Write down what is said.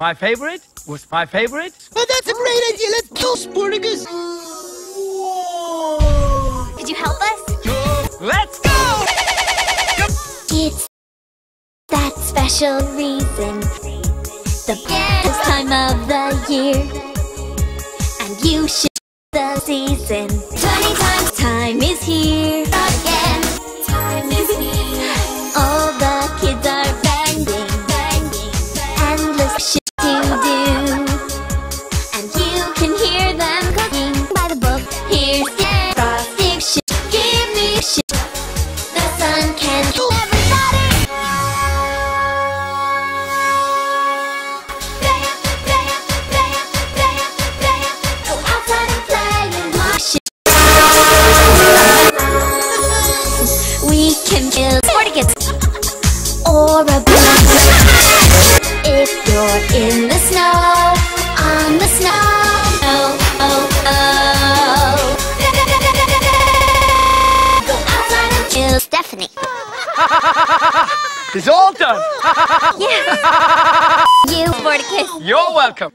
My favorite was my favorite. Oh, that's a great idea. Let's go, Sportacus. Could you help us? Let's go! It's that special reason. The best time of the year. And you should the season. 20 times time is here. We can kill Sportacus or a blue. If you're in the snow, on the snow. Oh, oh, oh. Go outside and kill Stephanie. It's all done. Yeah. you, Sportacus. You're welcome.